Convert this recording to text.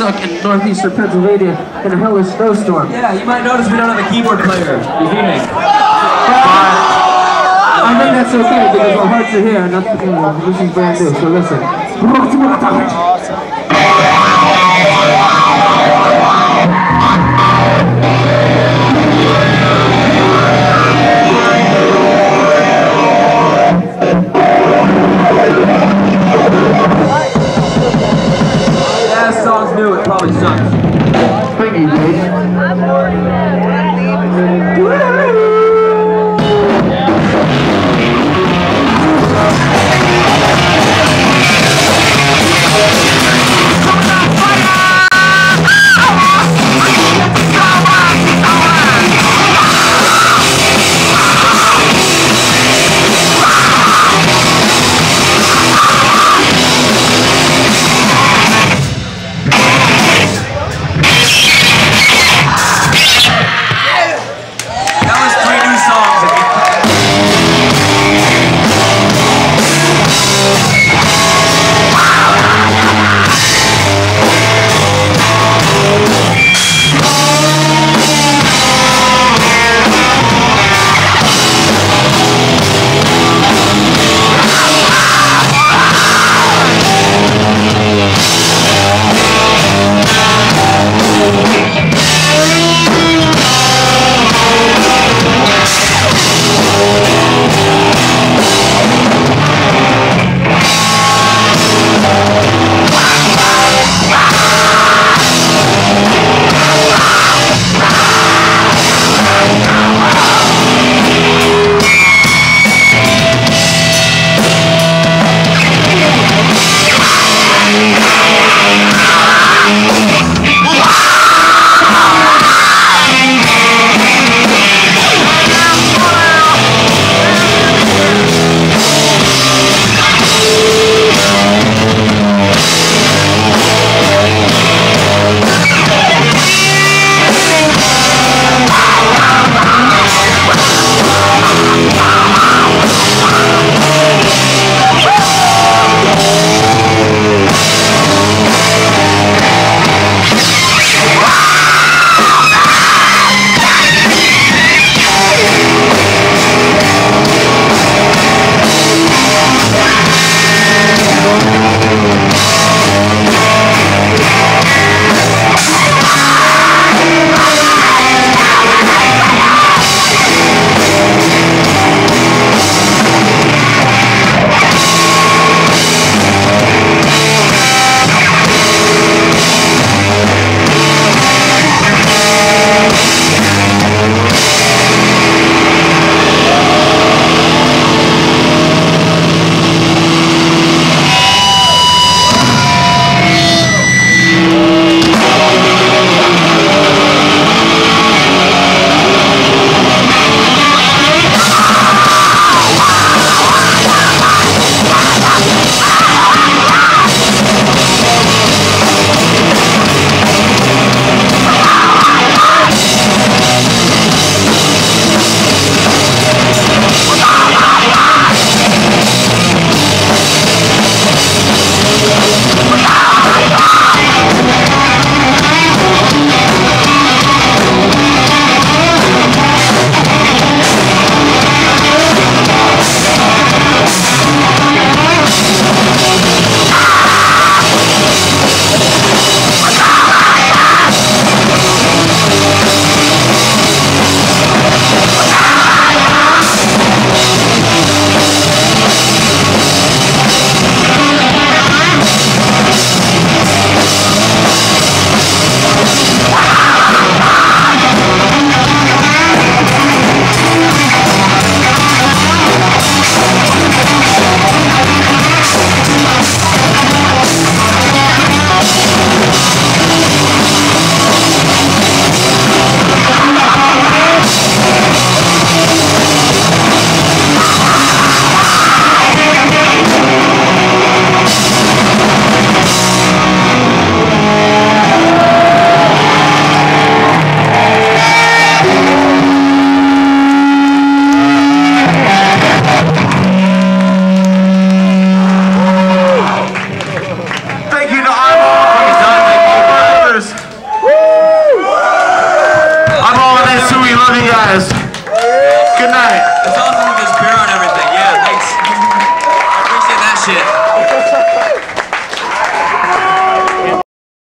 stuck in northeastern Pennsylvania in a hellish snowstorm. Yeah, you might notice we don't have a keyboard player this evening. I think that's okay because our hearts are here and that's, this is brand new, so listen.